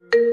Thank you